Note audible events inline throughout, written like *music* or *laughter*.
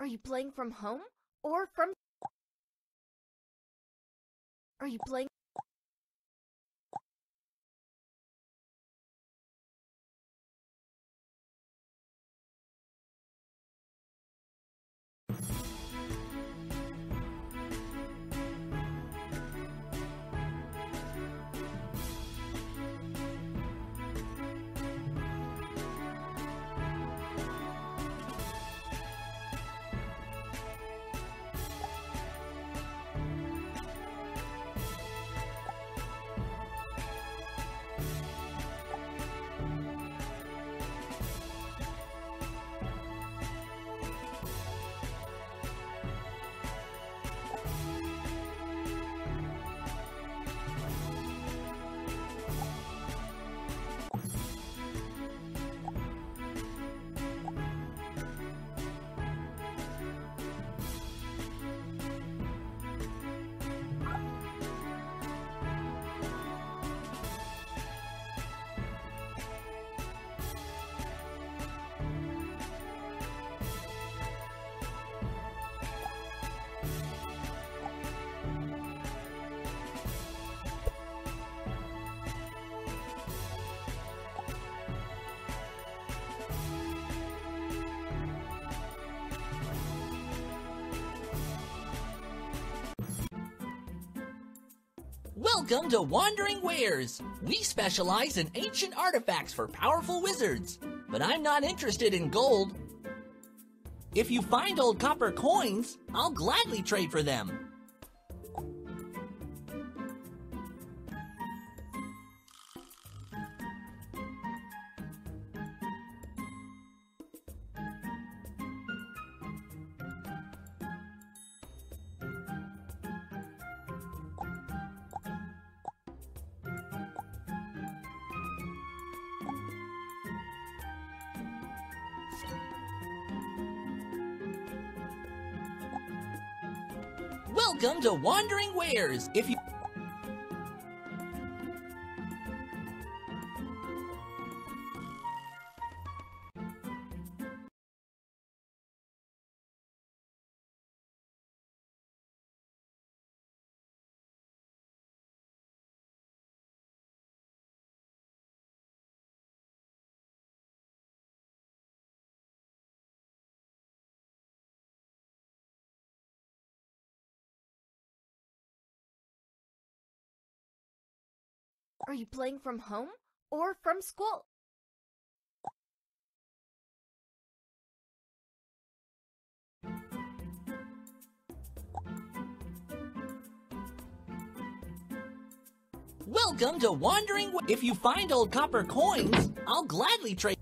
Are you playing from home or from Are you playing Welcome to Wandering Wares. We specialize in ancient artifacts for powerful wizards, but I'm not interested in gold. If you find old copper coins, I'll gladly trade for them. Welcome to Wandering Wares. If you Are you playing from home or from school? Welcome to Wandering If you find old copper coins, I'll gladly trade.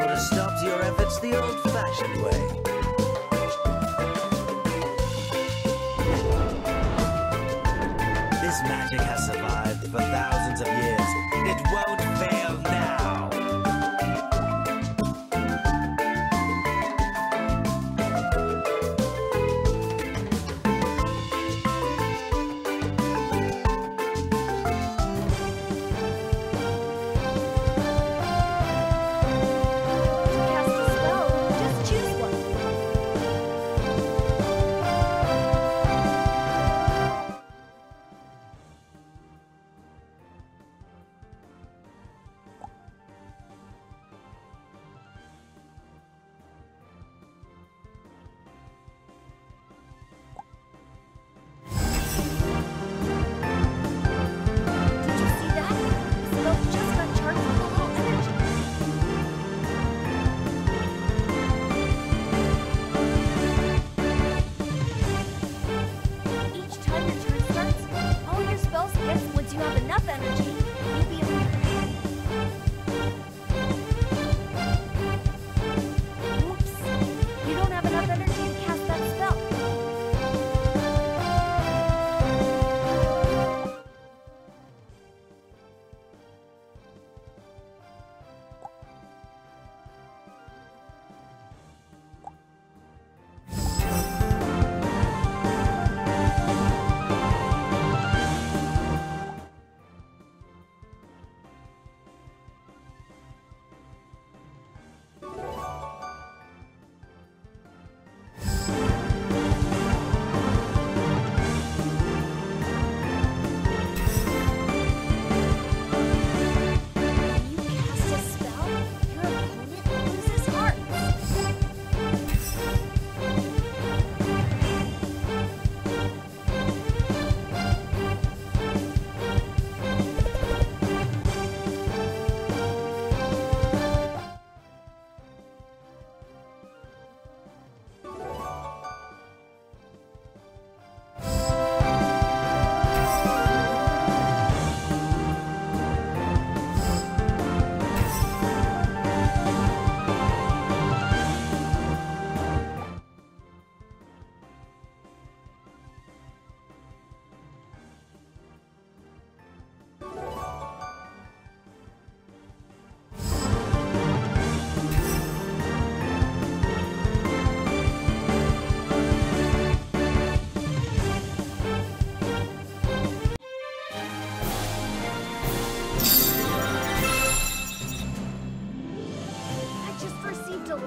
Would have stopped your efforts the old-fashioned way. This magic has survived for thousands of years. It won't fail now.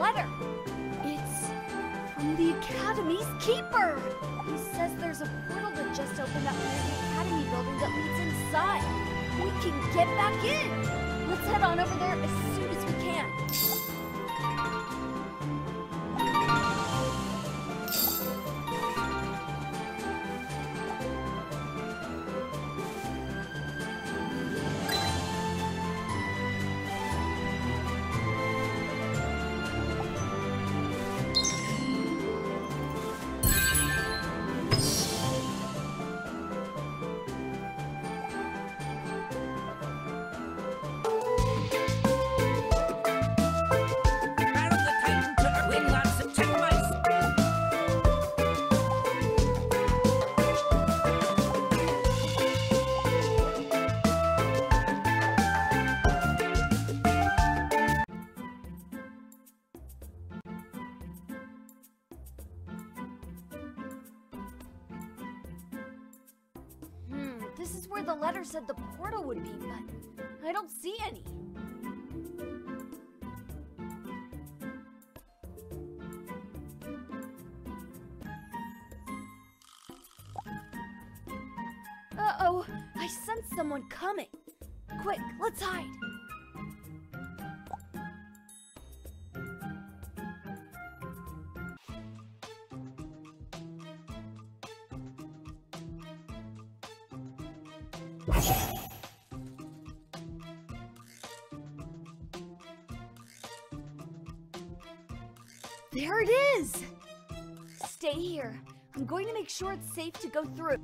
Letter. It's from the Academy's keeper. He says there's a portal that just opened up near the Academy building that leads inside. We can get back in. Let's head on over there as soon this is where the letter said the portal would be, but I don't see any. Uh-oh, I sense someone coming. Quick, let's hide. There it is! Stay here. I'm going to make sure it's safe to go through.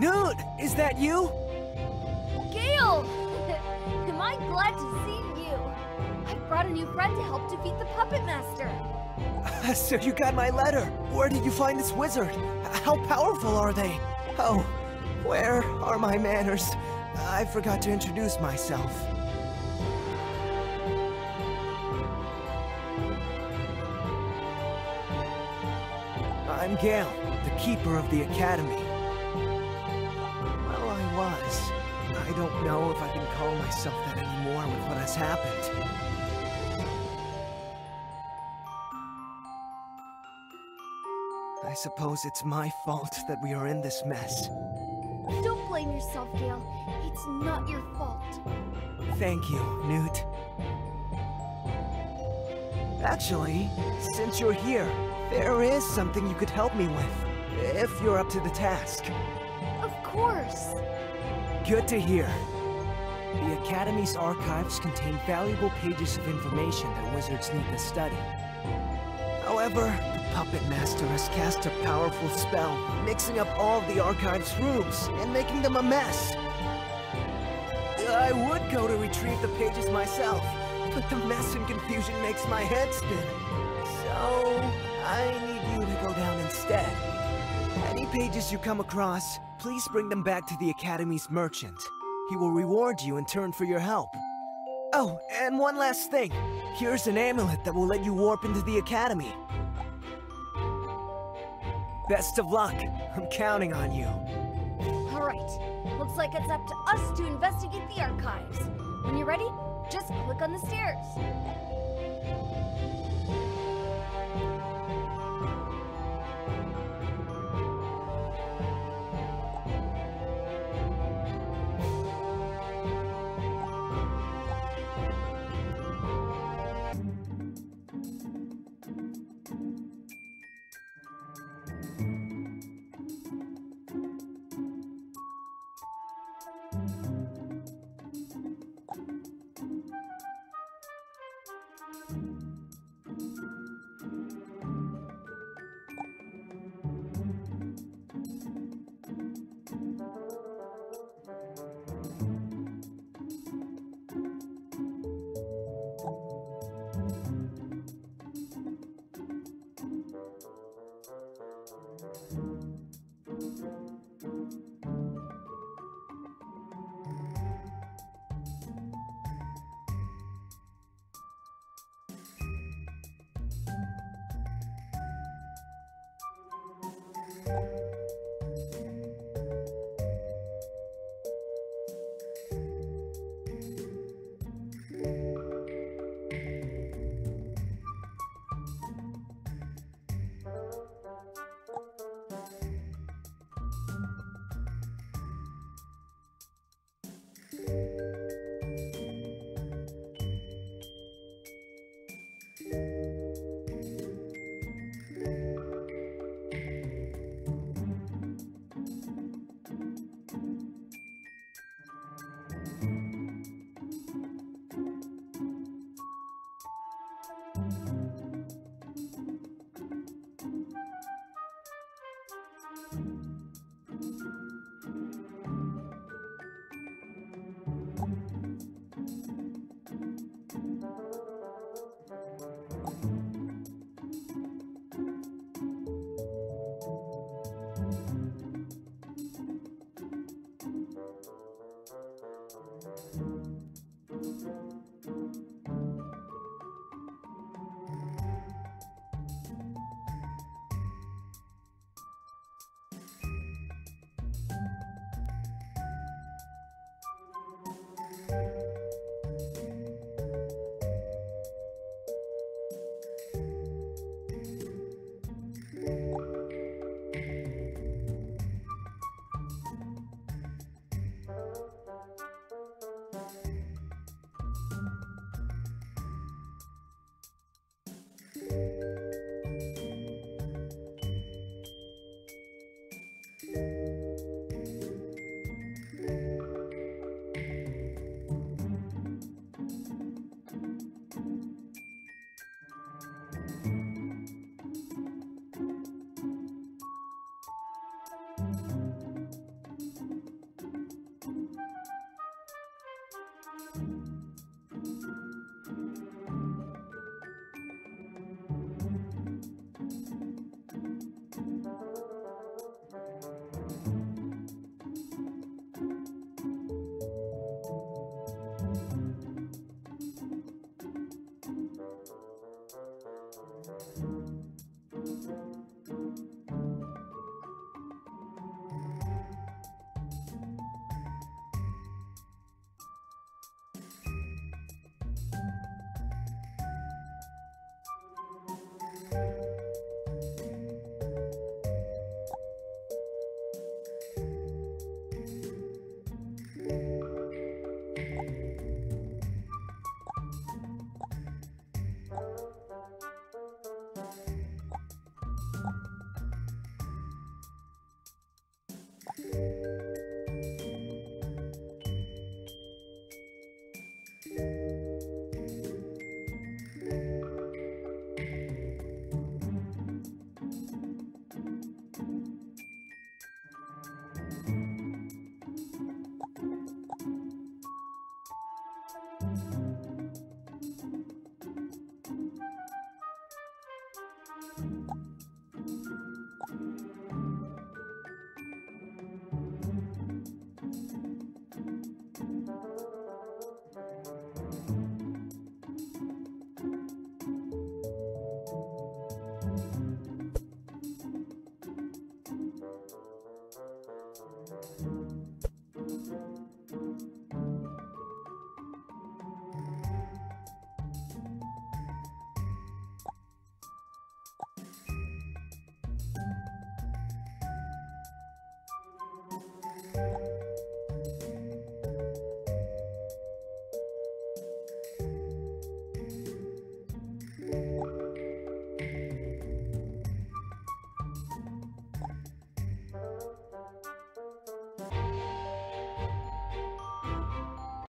Noot, is that you? Gale! *laughs* Am I glad to see you? I brought a new friend to help defeat the Puppet Master. *laughs* so you got my letter. Where did you find this wizard? How powerful are they? Oh, where are my manners? I forgot to introduce myself. I'm Gale, the keeper of the academy. I don't know if I can call myself that anymore with what has happened. I suppose it's my fault that we are in this mess. Don't blame yourself, Gale. It's not your fault. Thank you, Noot. Actually, since you're here, there is something you could help me with, if you're up to the task. Of course. Good to hear. The Academy's archives contain valuable pages of information that wizards need to study. However, the Puppet Master has cast a powerful spell, mixing up all the archive's rooms and making them a mess. I would go to retrieve the pages myself, but the mess and confusion makes my head spin. So, I need you to go down instead. Any pages you come across, please bring them back to the Academy's merchant. He will reward you in turn for your help. Oh, and one last thing. Here's an amulet that will let you warp into the Academy. Best of luck. I'm counting on you. All right. Looks like it's up to us to investigate the archives. When you're ready, just click on the stairs.